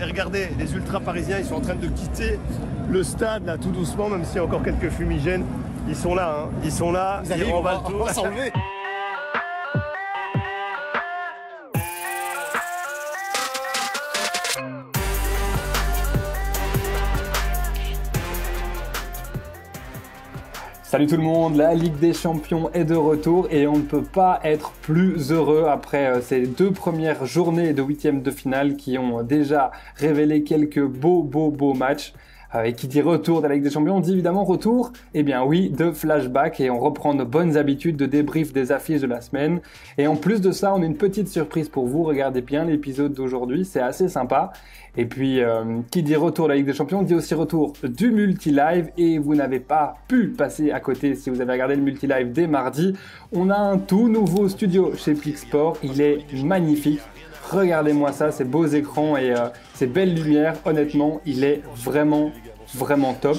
Et regardez, les ultras parisiens, ils sont en train de quitter le stade là tout doucement, même s'il y a encore quelques fumigènes. Ils sont là, hein. ils sont là, Vous ils allez, on va, remballent tout. on va s'enlever. Salut tout le monde, la Ligue des Champions est de retour et on ne peut pas être plus heureux après euh, ces deux premières journées de huitième de finale qui ont déjà révélé quelques beaux, beaux, beaux matchs. Euh, Et qui dit retour de la Ligue des Champions, on dit évidemment retour, eh bien oui, de flashback et on reprend nos bonnes habitudes de débrief des affiches de la semaine. Et en plus de ça, on a une petite surprise pour vous, regardez bien l'épisode d'aujourd'hui, c'est assez sympa. Et puis, euh, qui dit retour de la Ligue des Champions, dit aussi retour du multi-live. Et vous n'avez pas pu passer à côté si vous avez regardé le multi-live dès mardi. On a un tout nouveau studio chez Sport. Il est magnifique. Regardez-moi ça, ces beaux écrans et euh, ces belles lumières. Honnêtement, il est vraiment, vraiment top.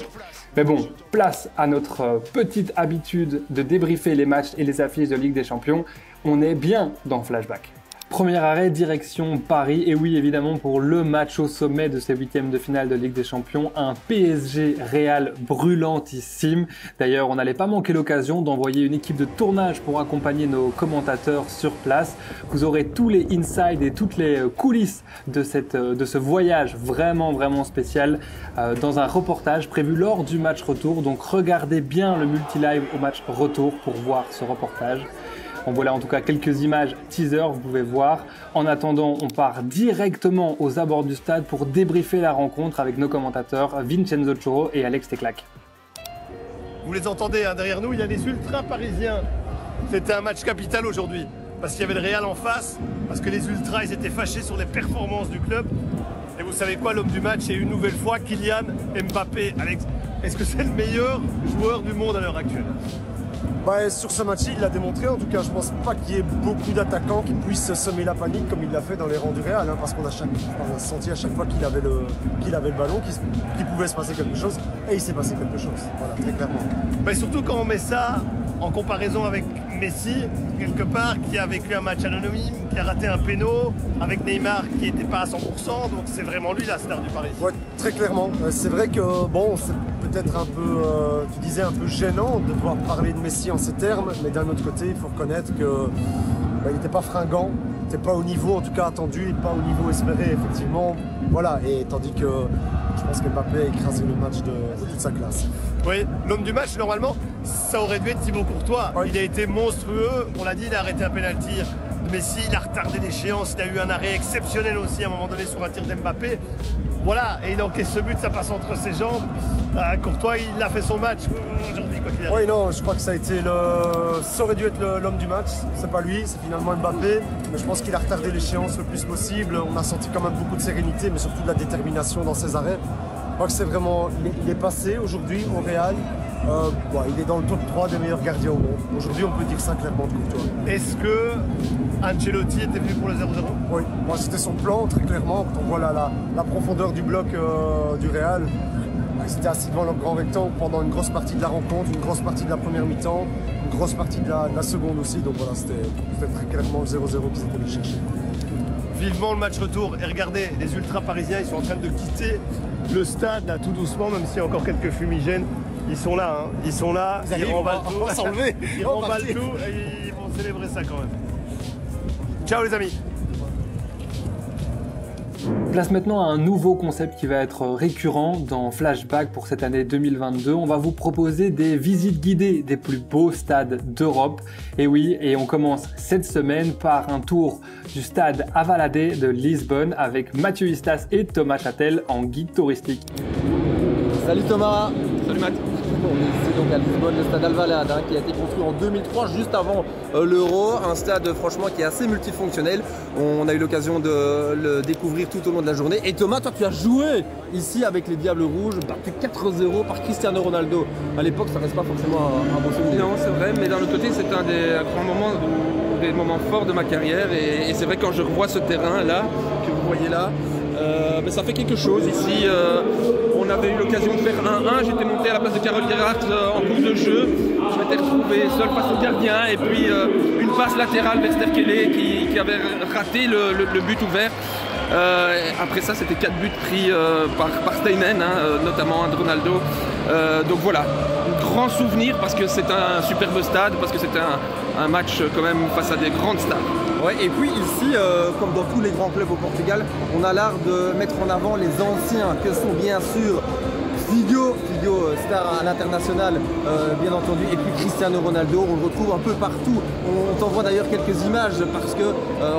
Mais bon, place à notre euh, petite habitude de débriefer les matchs et les affiches de Ligue des Champions. On est bien dans Flashback. Premier arrêt, direction Paris. Et oui, évidemment, pour le match au sommet de ces huitièmes de finale de Ligue des Champions, un PSG Real brûlantissime. D'ailleurs, on n'allait pas manquer l'occasion d'envoyer une équipe de tournage pour accompagner nos commentateurs sur place. Vous aurez tous les insides et toutes les coulisses de, cette, de ce voyage vraiment, vraiment spécial euh, dans un reportage prévu lors du match retour. Donc, regardez bien le multi-live au match retour pour voir ce reportage. On voilà en tout cas quelques images teaser, vous pouvez voir. En attendant, on part directement aux abords du stade pour débriefer la rencontre avec nos commentateurs Vincenzo Choro et Alex Teclac. Vous les entendez hein, derrière nous, il y a des ultras parisiens. C'était un match capital aujourd'hui. Parce qu'il y avait le Real en face, parce que les ultras ils étaient fâchés sur les performances du club. Et vous savez quoi, l'homme du match est une nouvelle fois Kylian Mbappé. Alex, est-ce que c'est le meilleur joueur du monde à l'heure actuelle? Bah, sur ce match il l'a démontré. En tout cas, je pense pas qu'il y ait beaucoup d'attaquants qui puissent semer la panique comme il l'a fait dans les rangs du Real. hein, parce qu'on a, senti à chaque fois qu'il avait, le, ballon, qu'il pouvait se passer quelque chose. Et il s'est passé quelque chose. Voilà, très clairement. Mais surtout quand on met ça en comparaison avec Messi, quelque part, qui a vécu un match anonyme, qui a raté un péno, avec Neymar qui n'était pas à 100%, donc c'est vraiment lui la star du Paris. Ouais, très clairement. Euh, C'est vrai que bon, c'est peut-être un peu, euh, tu disais un peu gênant de devoir parler de Messi en ces termes, mais d'un autre côté, il faut reconnaître que bah, il n'était pas fringant, il n'était pas au niveau en tout cas attendu, et pas au niveau espéré effectivement. Voilà. Et tandis que je pense que Mbappé a écrasé le match de, de toute sa classe. Oui, l'homme du match, normalement, ça aurait dû être Thibaut Courtois. Il a été monstrueux, on l'a dit, il a arrêté un pénalty. Messi, il a retardé l'échéance, il a eu un arrêt exceptionnel aussi à un moment donné sur un tir d'Mbappé. Voilà, et il encaisse ce but, ça passe entre ses jambes. Ah, Courtois, il a fait son match aujourd'hui, quoi qu'il. Oui, non, je crois que ça a été le. Ça aurait dû être l'homme du match. C'est pas lui, c'est finalement Mbappé. Mais je pense qu'il a retardé l'échéance le plus possible. On a senti quand même beaucoup de sérénité, mais surtout de la détermination dans ses arrêts. Je crois que c'est vraiment. Il est, passé aujourd'hui au Real. Euh, il est dans le top 3 des meilleurs gardiens au monde. Aujourd'hui, on peut dire ça clairement de Courtois. Est-ce que Ancelotti était venu pour le 0-0 Oui, moi c'était son plan, très clairement. Quand on voit la, la, la profondeur du bloc euh, du Real, bah, c'était assis devant le grand rectangle pendant une grosse partie de la rencontre, une grosse partie de la première mi-temps, une grosse partie de la, de la seconde aussi. Donc voilà, c'était très clairement le 0-0 qu'ils étaient venus chercher. Vivement le match retour. Et regardez, les ultras parisiens, ils sont en train de quitter le stade là tout doucement, même s'il y a encore quelques fumigènes. Ils sont là, hein. ils sont là, ils on va- remballent tout. on va s'enlever. ils remballent tout et ils vont célébrer ça quand même. Ciao les amis Place maintenant à un nouveau concept qui va être récurrent dans Flashback pour cette année 2022. On va vous proposer des visites guidées des plus beaux stades d'Europe. Et oui, et on commence cette semaine par un tour du stade Avalade de Lisbonne avec Mathieu Istas et Thomas Châtel en guide touristique. Salut Thomas Salut Matt. On est ici donc à Lisbonne, le stade Alvalade hein, qui a été construit en 2003 juste avant euh, l'Euro, un stade franchement qui est assez multifonctionnel. On a eu l'occasion de le découvrir tout au long de la journée. Et Thomas, toi tu as joué ici avec les Diables Rouges, battu 4-0 par Cristiano Ronaldo. À l'époque ça reste pas forcément un, bon souvenir. Non, c'est vrai, mais d'un autre côté, c'est un des grands moments, des moments forts de ma carrière. Et, et c'est vrai, quand je revois ce terrain-là, que vous voyez là, euh, ben, ça fait quelque chose. Ici, euh, on avait eu l'occasion de faire 1-1. J'étais monté à la place de Carole Gerhardt euh, en cours de jeu. Je m'étais retrouvé seul face au gardien. Et puis, une passe latérale vers Sterkele qui, avait raté le, but ouvert. après ça, c'était 4 buts pris par, par hein, notamment un Ronaldo. donc voilà, grand souvenir parce que c'est un superbe stade, parce que c'était un, match quand même face à des grandes stades. Et puis ici, euh, comme dans tous les grands clubs au Portugal, on a l'art de mettre en avant les anciens, que sont bien sûr Figo, Figo euh, star à l'international euh, bien entendu, et puis Cristiano Ronaldo, on le retrouve un peu partout. On, t'envoie d'ailleurs quelques images parce que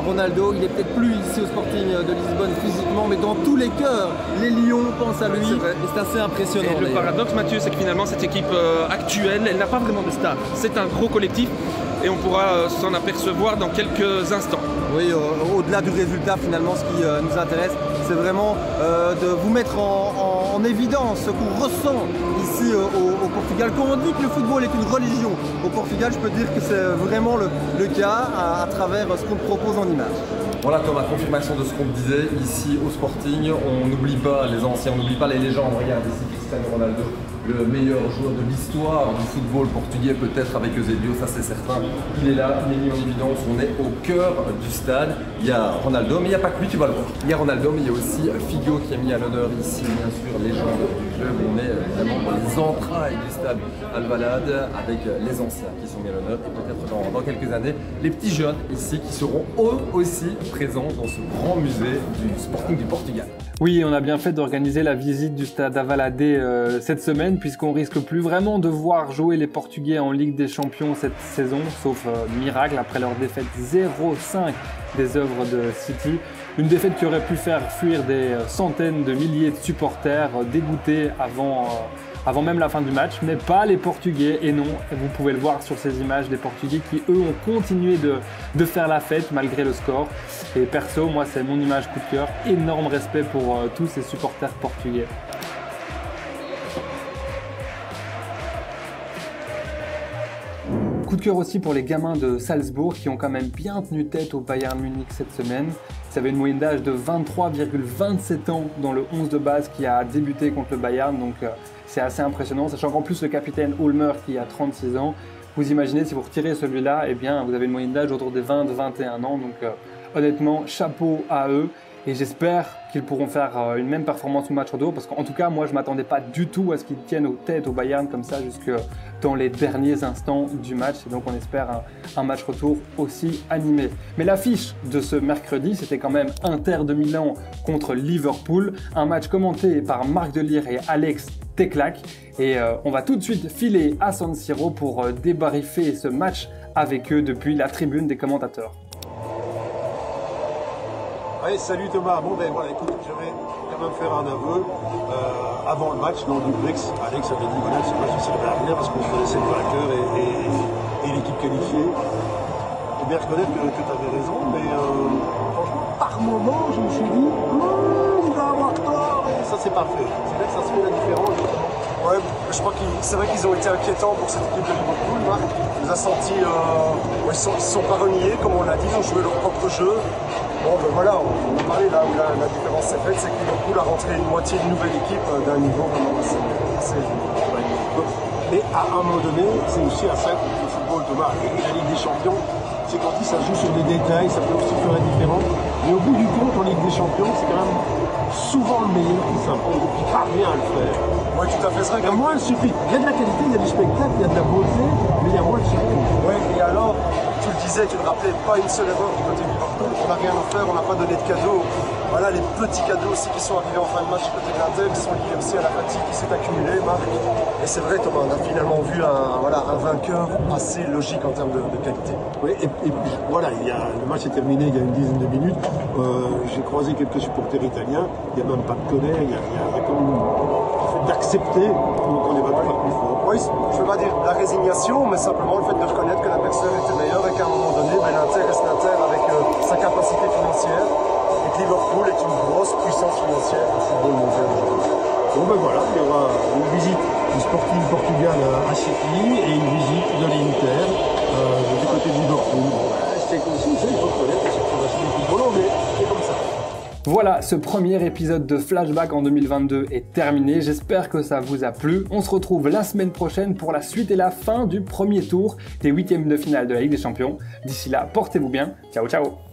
Ronaldo, il est peut-être plus ici au Sporting de Lisbonne physiquement, mais dans tous les cœurs, les Lions pensent à lui, c'est assez impressionnant. le paradoxe Mathieu, c'est que finalement cette équipe actuelle, elle n'a pas vraiment de star. C'est un gros collectif et on pourra euh, s'en apercevoir dans quelques instants. Oui, euh, au-delà du résultat, finalement, ce qui euh, nous intéresse, c'est vraiment de vous mettre en, évidence ce qu'on ressent ici au, Portugal. Quand on dit que le football est une religion au Portugal, je peux dire que c'est vraiment le, cas à, travers ce qu'on propose en image. Voilà Thomas, confirmation de ce qu'on disait ici au Sporting. On n'oublie pas les anciens, on n'oublie pas les légendes. Regarde ici Cristiano Ronaldo, le meilleur joueur de l'histoire du football portugais, peut-être avec Eusebio, ça c'est certain. Il est là, il est mis en évidence, on est au cœur du stade. Il y a Ronaldo, mais il n'y a pas que lui, tu vas le voir. Il y a Ronaldo, mais il y a aussi Figo qui est mis à l'honneur ici, bien sûr, légende du club. On est vraiment dans les entrailles du stade Alvalade avec les anciens qui sont mis à l'honneur et peut-être dans, quelques années, les petits jeunes ici qui seront eux aussi présents dans ce grand musée du Sporting du Portugal. Oui, on a bien fait d'organiser la visite du stade Avalade euh, cette semaine, puisqu'on risque plus vraiment de voir jouer les Portugais en Ligue des Champions cette saison, sauf euh, miracle après leur défaite 0-5 des œuvres de City. Une défaite qui aurait pu faire fuir des euh, centaines de milliers de supporters dégoûtés avant même la fin du match, mais pas les Portugais. Et non, vous pouvez le voir sur ces images des Portugais qui, eux, ont continué de, de faire la fête malgré le score. Et perso, moi, c'est mon image coup de cœur. Énorme respect pour euh, tous ces supporters portugais. Coup de cœur aussi pour les gamins de Salzbourg qui ont quand même bien tenu tête au Bayern Munich cette semaine. Ils avaient une moyenne d'âge de 23,27 ans dans le 11 de base qui a débuté contre le Bayern, donc euh, c'est assez impressionnant, sachant qu'en plus le capitaine Ulmer qui a 36 ans, vous imaginez si vous retirez celui-là, eh bien vous avez une moyenne d'âge autour des 20-21 ans, donc euh, honnêtement chapeau à eux. Et j'espère qu'ils pourront faire euh, une même performance au match retour, parce qu'en tout cas, moi, je m'attendais pas du tout à ce qu'ils tiennent aux têtes au Bayern comme ça jusque dans les derniers instants du match. Et donc, on espère un, match retour aussi animé. Mais l'affiche de ce mercredi, c'était quand même Inter de Milan contre Liverpool, un match commenté par Marc Delire et Alex Teclac. Et euh, on va tout de suite filer à San Siro pour euh, débarriffer ce match avec eux depuis la tribune des commentateurs. Salut Thomas. Bon, ben voilà, écoute, je vais quand même faire un aveu. Euh, avant le match, dans le duplex, Alex avait dit voilà, ce match ne servait à rien parce qu'on connaissait le vainqueur et, et, l'équipe qualifiée. Faut bien reconnaître que, tu avais raison, mais euh, franchement, par moment, je me suis dit, oh, il va avoir tort, et ça, c'est pas fait. C'est là que ça se fait la différence, Ouais, je crois que c'est vrai qu'ils ont été inquiétants pour cette équipe de Liverpool. Marc nous a euh, ils ne sont, pas reniés, comme on l'a dit, ils ont joué leur propre jeu. Bon, ben voilà, on, a parlé là où la, différence s'est faite, c'est que Liverpool a rentré une moitié de nouvelle équipe euh, d'un niveau vraiment assez, assez Mais à un moment donné, c'est aussi à ça que le football, Thomas, et la Ligue des Champions, c'est quand il ça joue sur des détails, ça peut aussi faire la différence. Mais au bout du compte, en Ligue des Champions, c'est quand même souvent le meilleur qui s'impose et qui parvient à le faire. Oui, tout à fait. C'est vrai qu'à moins, il suffit. Il y a de la qualité, il y a du spectacle, il y a de la beauté, mais il y a moins de surprise. Oui, et alors, tu le disais, tu le rappelais, pas une seule erreur du côté du. On n'a rien à faire, on n'a pas donné de cadeaux. Voilà les petits cadeaux aussi qui sont arrivés en fin de match côté de l'Inter, qui sont liés aussi à la fatigue qui s'est accumulée, Marc. Et c'est vrai, Thomas, on a finalement vu un, voilà, un vainqueur assez logique en termes de, qualité. Oui, et, puis voilà, il y a, le match est terminé il y a une dizaine de minutes. Euh, j'ai croisé quelques supporters italiens. Il n'y a même pas de colère, il y a, il y a, comme d'accepter qu'on est battu plus fort. Oui, je ne veux pas dire la résignation, mais simplement le fait de reconnaître que la personne était meilleure et qu'à un moment donné, ben, l'Inter reste l'Inter avec euh, sa capacité financière et que Liverpool est une grosse puissance financière au football mondial aujourd'hui. Bon ben voilà, il y aura une visite du Sporting Portugal à City et une visite de l'Inter euh, du côté de Liverpool. Voilà, ce premier épisode de Flashback en 2022 est terminé. J'espère que ça vous a plu. On se retrouve la semaine prochaine pour la suite et la fin du premier tour des huitièmes de finale de la Ligue des Champions. D'ici là, portez-vous bien. Ciao, ciao